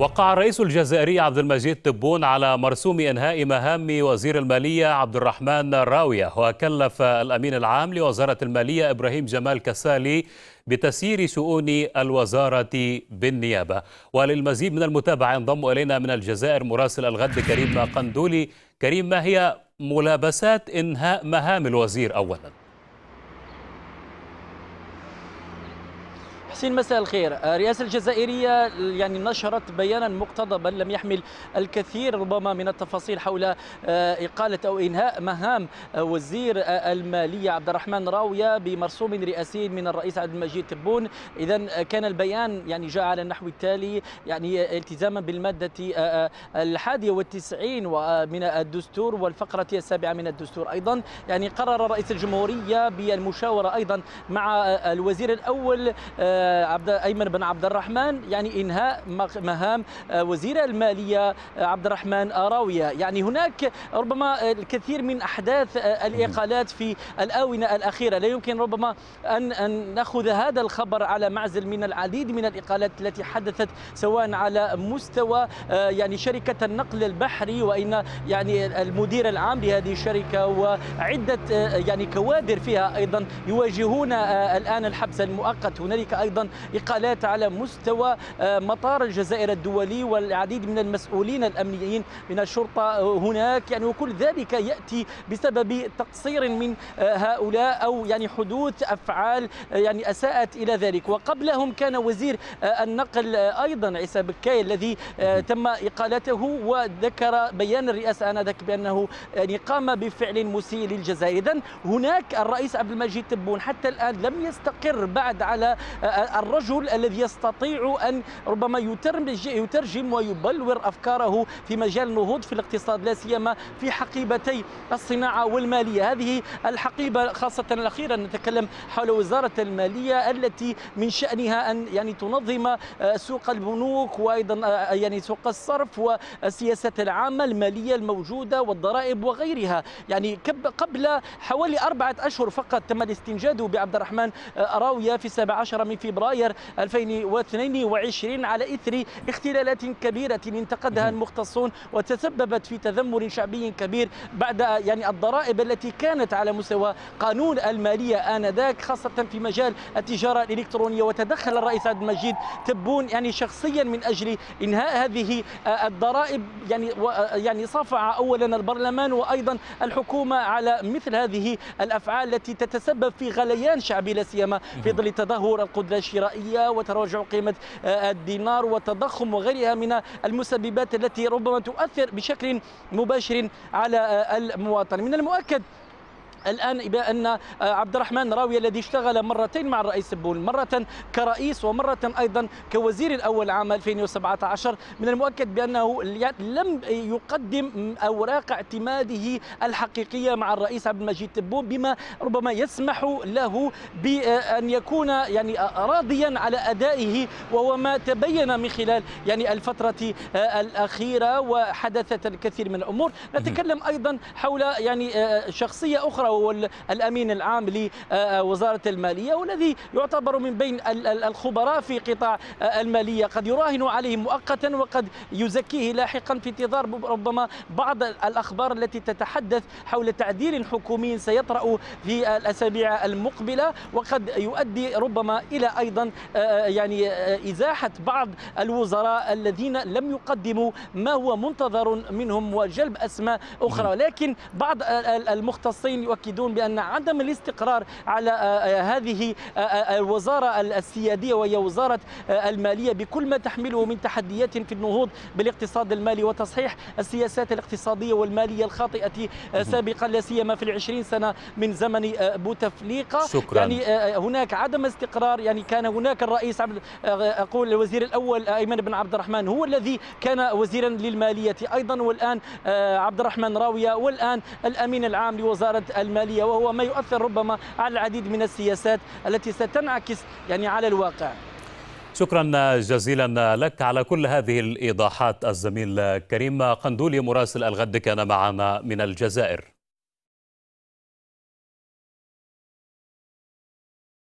وقع الرئيس الجزائري عبد المجيد تبون على مرسوم إنهاء مهام وزير المالية عبد الرحمن راوية وكلف الأمين العام لوزارة المالية إبراهيم جمال كسالي بتسيير شؤون الوزارة بالنيابة. وللمزيد من المتابعة ينضم إلينا من الجزائر مراسل الغد كريم قندولي. كريم ما هي ملابسات إنهاء مهام الوزير اولا؟ حسين مساء الخير. الرئاسة الجزائرية يعني نشرت بيانا مقتضبا لم يحمل الكثير ربما من التفاصيل حول إقالة أو إنهاء مهام وزير المالية عبد الرحمن راوية بمرسوم رئاسي من الرئيس عبد المجيد تبون. إذا كان البيان يعني جاء على النحو التالي يعني التزاما بالمادة الحادية والتسعين من الدستور والفقرة السابعة من الدستور. أيضا يعني قرر رئيس الجمهورية بالمشاورة أيضا مع الوزير الأول عبد أيمن بن عبد الرحمن يعني إنهاء مهام وزير المالية عبد الرحمن راوية. يعني هناك ربما الكثير من أحداث الإقالات في الآونة الأخيرة. لا يمكن ربما ان أن نأخذ هذا الخبر على معزل من العديد من الإقالات التي حدثت سواء على مستوى يعني شركة النقل البحري وإن يعني المدير العام لهذه الشركة وعدة يعني كوادر فيها أيضا يواجهون الآن الحبس المؤقت. هنالك أيضا أيضا إقالات على مستوى مطار الجزائر الدولي والعديد من المسؤولين الأمنيين من الشرطة هناك. يعني وكل ذلك يأتي بسبب تقصير من هؤلاء أو يعني حدوث أفعال يعني أساءت إلى ذلك. وقبلهم كان وزير النقل أيضا عيسى بكاي الذي تم إقالته وذكر بيان الرئاسة آنذاك بأنه يعني قام بفعل مسيء للجزائر. اذا هناك الرئيس عبد المجيد تبون حتى الآن لم يستقر بعد على الرجل الذي يستطيع أن ربما يترجم ويبلور أفكاره في مجال النهوض في الاقتصاد لا سيما في حقيبتي الصناعة والمالية. هذه الحقيبة خاصة الأخيرة نتكلم حول وزارة المالية التي من شأنها أن يعني تنظم سوق البنوك وأيضا يعني سوق الصرف والسياسات العامة المالية الموجودة والضرائب وغيرها. يعني قبل حوالي أربعة أشهر فقط تم الاستنجاد بعبد الرحمن راوية في 17 من فبراير 2022 على إثر اختلالات كبيرة انتقدها المختصون وتسببت في تذمر شعبي كبير بعد يعني الضرائب التي كانت على مستوى قانون المالية آنذاك خاصة في مجال التجارة الإلكترونية. وتدخل الرئيس عبد المجيد تبون يعني شخصيا من أجل إنهاء هذه الضرائب. يعني يعني صافع أولا البرلمان وأيضا الحكومة على مثل هذه الأفعال التي تتسبب في غليان شعبي لا سيما في ظل تدهور القدرة الشرائية وتراجع قيمة الدينار والتضخم وغيرها من المسببات التي ربما تؤثر بشكل مباشر على المواطن. من المؤكد الآن بان عبد الرحمن راوي الذي اشتغل مرتين مع الرئيس بول مرة كرئيس ومرة أيضا كوزير الأول عام 2017 من المؤكد بأنه لم يقدم أوراق اعتماده الحقيقية مع الرئيس عبد المجيد تبون بما ربما يسمح له بأن يكون يعني راضيا على أدائه وهو ما تبين من خلال يعني الفترة الأخيرة وحدثت الكثير من الأمور. نتكلم أيضا حول يعني شخصية أخرى وهو الامين العام لوزارة المالية والذي يعتبر من بين الخبراء في قطاع المالية. قد يراهن عليه مؤقتا وقد يزكيه لاحقا في انتظار ربما بعض الأخبار التي تتحدث حول تعديل حكومي سيطرأ في الأسابيع المقبلة وقد يؤدي ربما إلى أيضا يعني إزاحة بعض الوزراء الذين لم يقدموا ما هو منتظر منهم وجلب أسماء أخرى. لكن بعض المختصين يؤكدون بأن عدم الاستقرار على هذه الوزارة السيادية وهي وزارة المالية بكل ما تحمله من تحديات في النهوض بالاقتصاد المالي وتصحيح السياسات الاقتصادية والمالية الخاطئة سابقا لا سيما في العشرين سنة من زمن بوتفليقة شكرا. يعني هناك عدم استقرار يعني كان هناك الرئيس عبد أقول الوزير الأول أيمن بن عبد الرحمن هو الذي كان وزيرا للمالية أيضا والآن عبد الرحمن راوية والآن الأمين العام لوزارة المالية وهو ما يؤثر ربما على العديد من السياسات التي ستنعكس يعني على الواقع. شكرا جزيلا لك على كل هذه الإيضاحات الزميل كريم قندولي مراسل الغد كان معنا من الجزائر.